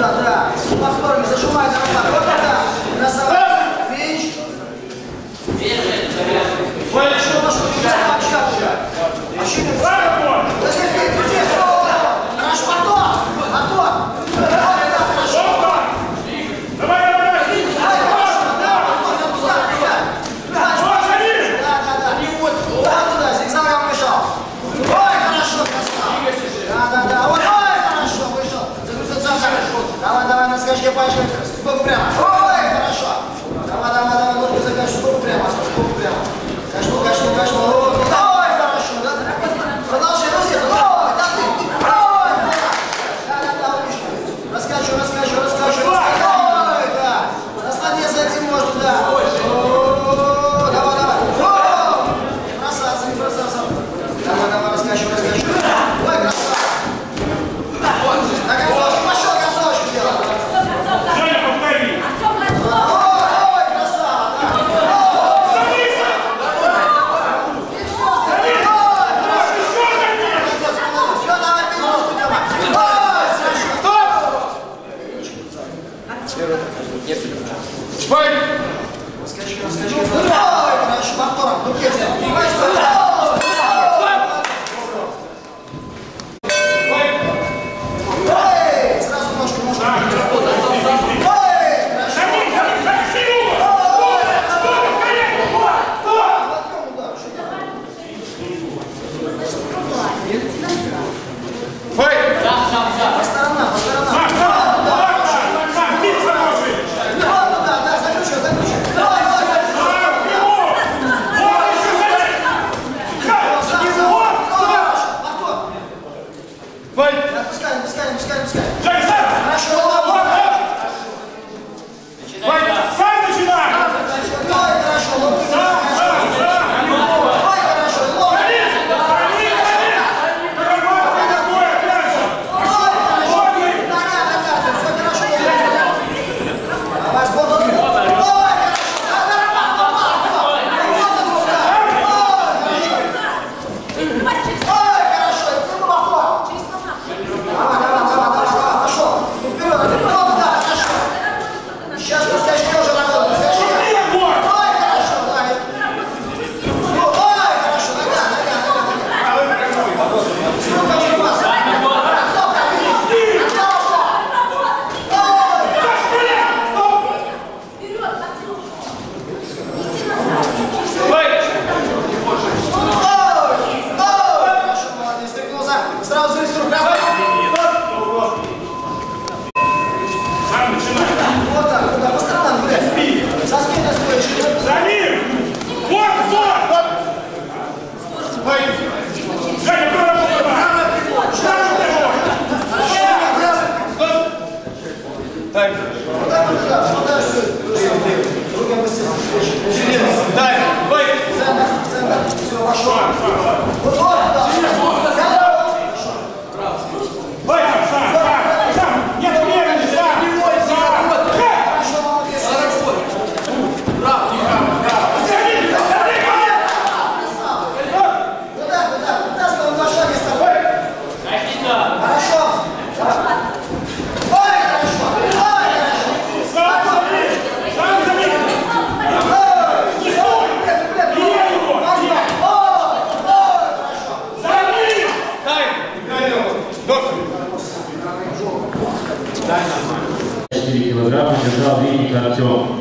да, да. Повторник, зажимай на руках. Вот это. Носовая. бачу, прямо. Ой, хорошо. Давай, давай, давай, ножку закажу, прямо. Спайк! Скачка, скачка. Давай, хорошо, повтором. Ну, где Вальт! Опускаем, опускаем, опускаем, опускаем. Джек, Хорошо! программы «Державный и коррупцион».